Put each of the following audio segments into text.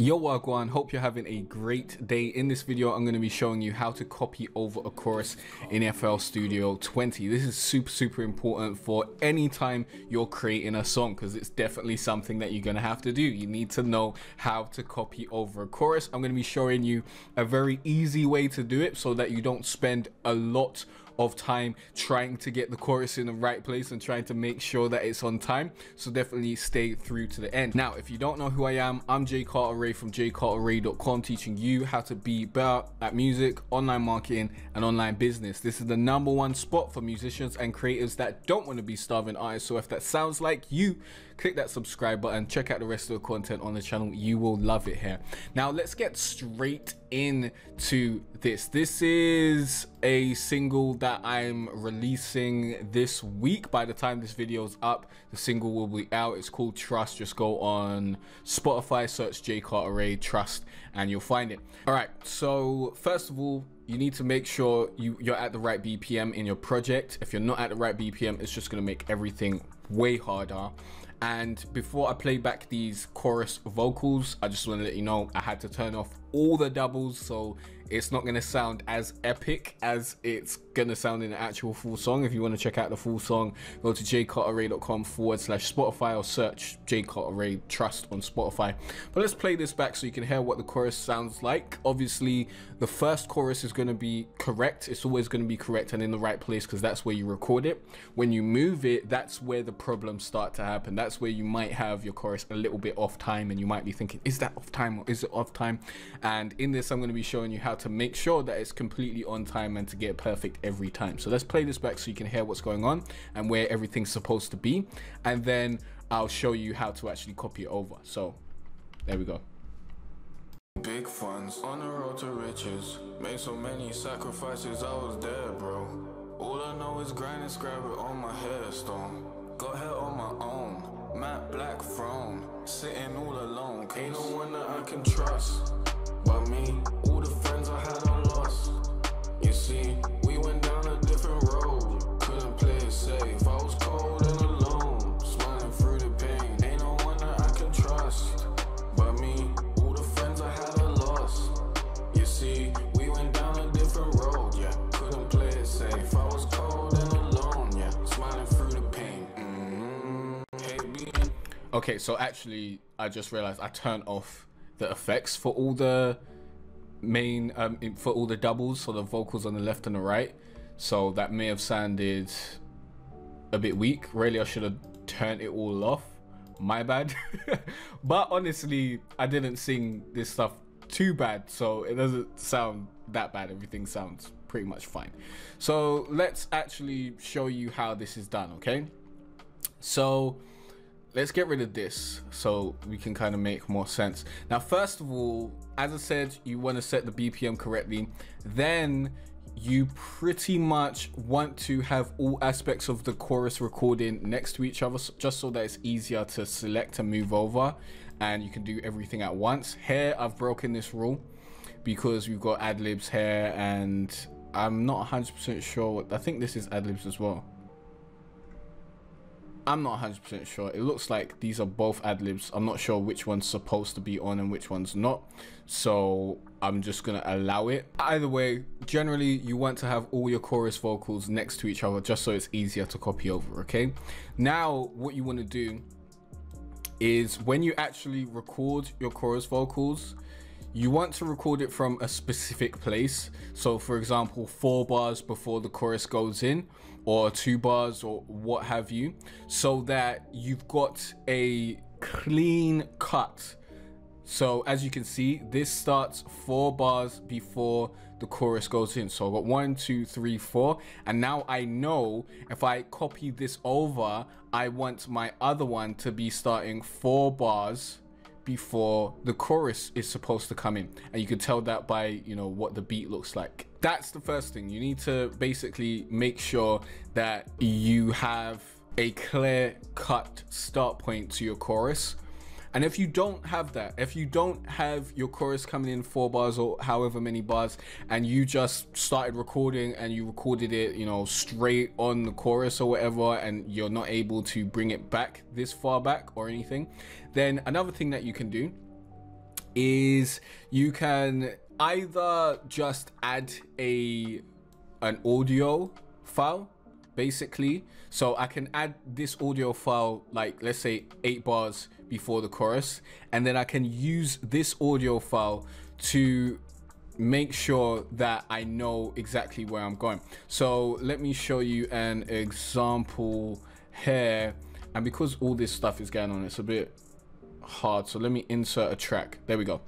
Yo Wagwan, hope you're having a great day. In this video, I'm going to be showing you how to copy over a chorus in FL Studio 20. This is super, super important for any time you're creating a song because it's definitely something that you're going to have to do. You need to know how to copy over a chorus. I'm going to be showing you a very easy way to do it so that you don't spend a lot of time trying to get the chorus in the right place and trying to make sure that it's on time. So definitely stay through to the end. Now, if you don't know who I am, I'm Jay Cartere from jaycartere.com teaching you how to be better at music, online marketing, and online business. This is the number one spot for musicians and creators that don't want to be starving artists. So if that sounds like you, click that subscribe button, check out the rest of the content on the channel. You will love it here. Now let's get straight into this. This is a single that I'm releasing this week. By the time this video is up, the single will be out. It's called Trust. Just go on Spotify, search Jay Cartere Trust, and you'll find it. All right. So first of all, you need to make sure you, you're at the right BPM in your project. If you're not at the right BPM, it's just going to make everything way harder. And before I play back these chorus vocals, I just want to let you know I had to turn off all the doubles so it's not going to sound as epic as it's going to sound in the actual full song. If you want to check out the full song, go to jaycartere.com forward slash Spotify or search Jay Cartere Trust on Spotify. But let's play this back so you can hear what the chorus sounds like. Obviously, the first chorus is going to be correct. It's always going to be correct and in the right place because that's where you record it. When you move it, that's where the problems start to happen. That's where you might have your chorus a little bit off time and you might be thinking, is that off time or is it off time? And in this, I'm going to be showing you how to make sure that it's completely on time and to get perfect every time. So let's play this back so you can hear what's going on and where everything's supposed to be. And then I'll show you how to actually copy it over. So there we go. Big funds on the road to riches. Made so many sacrifices, I was dead, bro. All I know is grind and scrap it on my headstone. Got hair on my own. Matte black throne. Sitting all alone. Ain't no one that I can trust. Okay, so actually, I just realized I turned off the effects for all the main um for all the doubles so the vocals on the left and the right. So that may have sounded a bit weak. Really i should have turned it all off. My bad. But honestly i didn't sing this stuff too bad so it doesn't sound that bad. Everything sounds pretty much fine. So let's actually show you how this is done okay? So let's get rid of this so we can kind of make more sense. Now first of all as i said you want to set the bpm correctly then you pretty much want to have all aspects of the chorus recording next to each other just so that it's easier to select and move over and you can do everything at once. Here i've broken this rule because we've got ad libs here and i'm not 100 percent sure what i think this is ad libs as well I'm not 100% sure. It looks like these are both ad-libs. I'm not sure which one's supposed to be on and which one's not. So I'm just going to allow it. Either way, generally you want to have all your chorus vocals next to each other just so it's easier to copy over, okay? Now, what you want to do is when you actually record your chorus vocals, you want to record it from a specific place. So for example, four bars before the chorus goes in or two bars or what have you, so that you've got a clean cut. So as you can see, this starts four bars before the chorus goes in. So I've got one, two, three, four. And now I know if I copy this over, I want my other one to be starting four bars before the chorus is supposed to come in. And you can tell that by you know what the beat looks like. That's the first thing. You need to basically make sure that you have a clear cut start point to your chorus and if you don't have that, if you don't have your chorus coming in four bars or however many bars, and you just started recording and you recorded it, you know, straight on the chorus or whatever, and you're not able to bring it back this far back or anything, then another thing that you can do is you can either just add a an audio file basically. So i can add this audio file like let's say eight bars before the chorus and then i can use this audio file to make sure that i know exactly where i'm going. So let me show you an example here. And because all this stuff is going on it's a bit hard. So let me insert a track. There we go.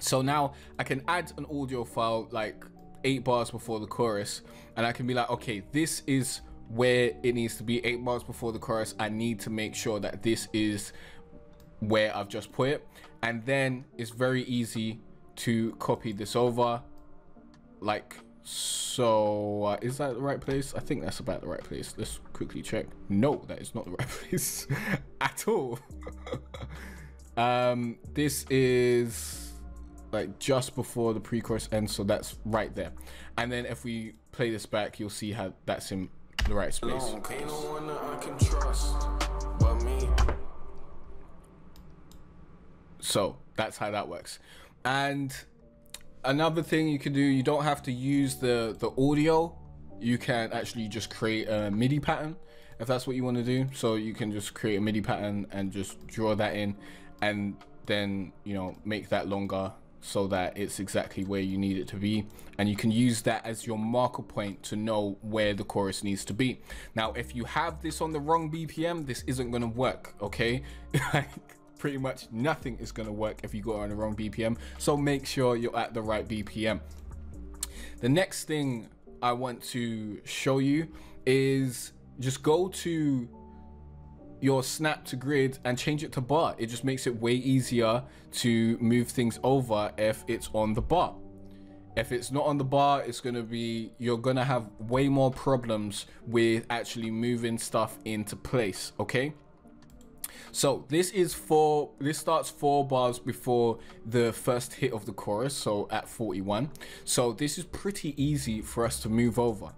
So now i can add an audio file like eight bars before the chorus and I can be like, okay, this is where it needs to be eight bars before the chorus. I need to make sure that this is where I've just put it. And then it's very easy to copy this over like so. Uh, is that the right place? I think that's about the right place. Let's quickly check. No, that is not the right place at all. um, this is like just before the pre-chorus ends so that's right there and then if we play this back you'll see how that's in the right space. So that's how that works. And another thing you can do you don't have to use the the audio. You can actually just create a midi pattern if that's what you want to do. So you can just create a midi pattern and just draw that in and then you know make that longer so that it's exactly where you need it to be. And you can use that as your marker point to know where the chorus needs to be. Now if you have this on the wrong bpm this isn't going to work okay? Pretty much nothing is going to work if you go on the wrong bpm so make sure you're at the right bpm the next thing i want to show you is just go to your snap to grid and change it to bar. It just makes it way easier to move things over if it's on the bar. If it's not on the bar, it's going to be, you're going to have way more problems with actually moving stuff into place, okay? So this is four, this starts four bars before the first hit of the chorus, so at 41. So this is pretty easy for us to move over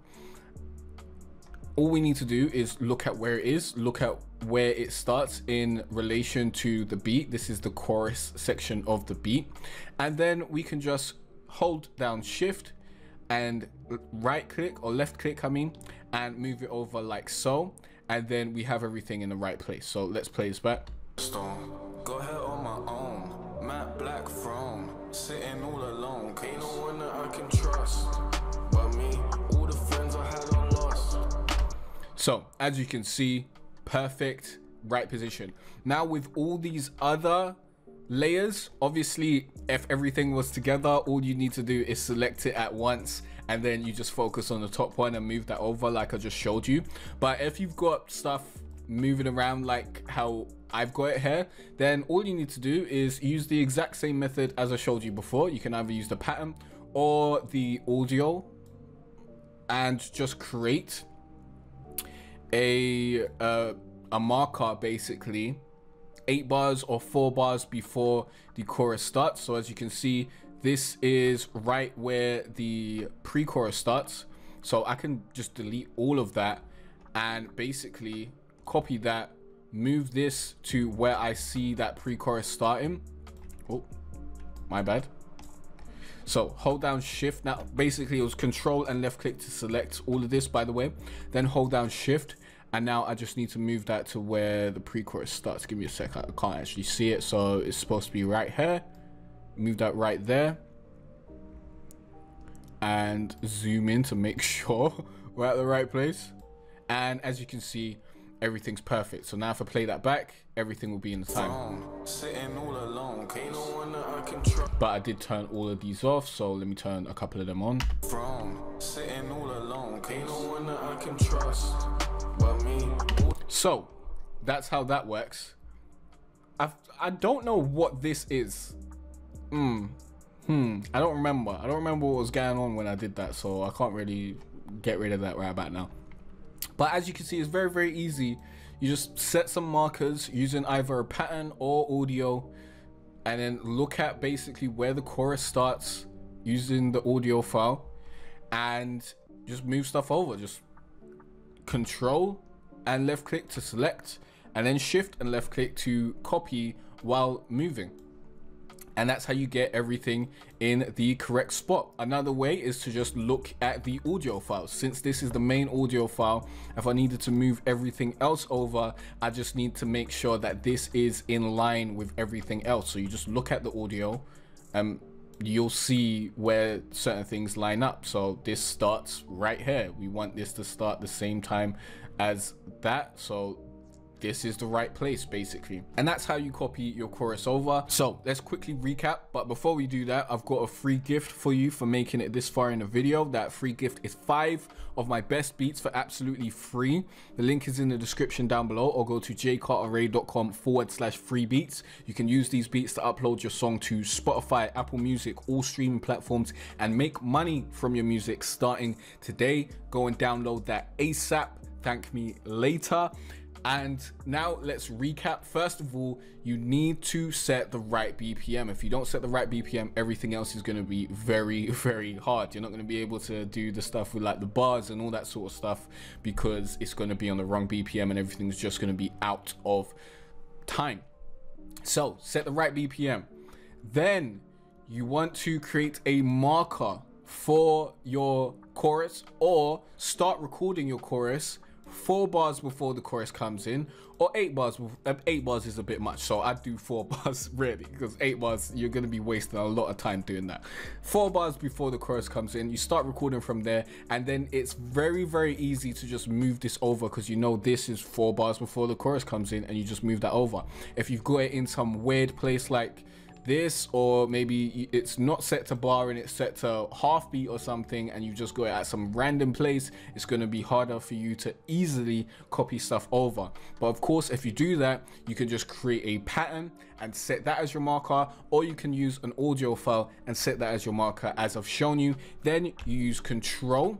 all we need to do is look at where it is, look at where it starts in relation to the beat. This is the chorus section of the beat. And then we can just hold down shift and right click or left click, I mean, and move it over like so. And then we have everything in the right place. So let's play this back. Go so as you can see, perfect right position. Now with all these other layers, obviously if everything was together, all you need to do is select it at once and then you just focus on the top one and move that over like I just showed you. But if you've got stuff moving around like how I've got it here, then all you need to do is use the exact same method as I showed you before. You can either use the pattern or the audio and just create a uh, a marker basically. Eight bars or four bars before the chorus starts. So as you can see this is right where the pre-chorus starts. So I can just delete all of that and basically copy that move this to where I see that pre-chorus starting. Oh my bad so hold down shift. Now basically it was control and left click to select all of this by the way. Then hold down shift. And now I just need to move that to where the pre-chorus starts. Give me a sec. I can't actually see it. So it's supposed to be right here. Move that right there. And zoom in to make sure we're at the right place. And as you can see everything's perfect so now if I play that back everything will be in the time but I did turn all of these off so let me turn a couple of them on so that's how that works. I I don't know what this is. Hmm. Hmm. I don't remember. I don't remember what was going on when I did that, so I can't really get rid of that right about now. But as you can see, it's very, very easy. You just set some markers using either a pattern or audio, and then look at basically where the chorus starts using the audio file, and just move stuff over. Just control and left click to select and then shift and left click to copy while moving and that's how you get everything in the correct spot. Another way is to just look at the audio file. Since this is the main audio file, if I needed to move everything else over, I just need to make sure that this is in line with everything else. So you just look at the audio and you'll see where certain things line up. So this starts right here. We want this to start the same time as that. So this is the right place basically. And that's how you copy your chorus over. So let's quickly recap. But before we do that i've got a free gift for you for making it this far in the video. That free gift is five of my best beats for absolutely free. The link is in the description down below or go to jaycartere.com forward slash free beats. You can use these beats to upload your song to spotify apple music all streaming platforms and make money from your music starting today. Go and download that asap thank me later and now let's recap. First of all, you need to set the right BPM. If you don't set the right BPM, everything else is going to be very, very hard. You're not going to be able to do the stuff with like the bars and all that sort of stuff because it's going to be on the wrong BPM and everything's just going to be out of time. So set the right BPM. Then you want to create a marker for your chorus or start recording your chorus four bars before the chorus comes in or eight bars uh, eight bars is a bit much so i do four bars really because eight bars you're going to be wasting a lot of time doing that. Four bars before the chorus comes in you start recording from there and then it's very very easy to just move this over because you know this is four bars before the chorus comes in and you just move that over. If you've got it in some weird place like this or maybe it's not set to bar and it's set to half beat or something and you just go at some random place it's going to be harder for you to easily copy stuff over. But of course if you do that you can just create a pattern and set that as your marker or you can use an audio file and set that as your marker. As I've shown you then you use control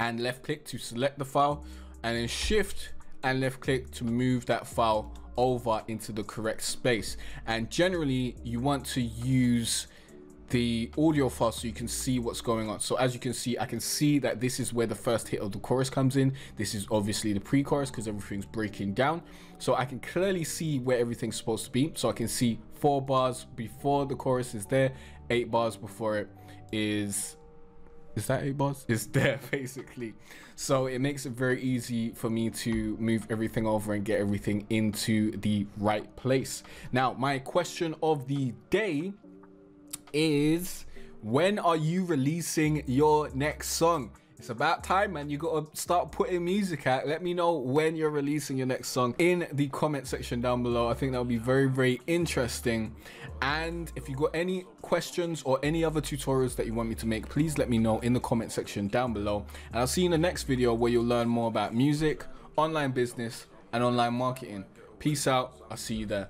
and left click to select the file and then shift and left click to move that file over into the correct space. And generally you want to use the audio file so you can see what's going on. So as you can see i can see that this is where the first hit of the chorus comes in. This is obviously the pre-chorus because everything's breaking down. So i can clearly see where everything's supposed to be. So i can see four bars before the chorus is there eight bars before it is is that eight bars is there basically. So it makes it very easy for me to move everything over and get everything into the right place. Now my question of the day is when are you releasing your next song it's about time, man. You gotta start putting music out. Let me know when you're releasing your next song in the comment section down below. I think that would be very, very interesting. And if you got any questions or any other tutorials that you want me to make, please let me know in the comment section down below. And I'll see you in the next video where you'll learn more about music, online business, and online marketing. Peace out. I'll see you there.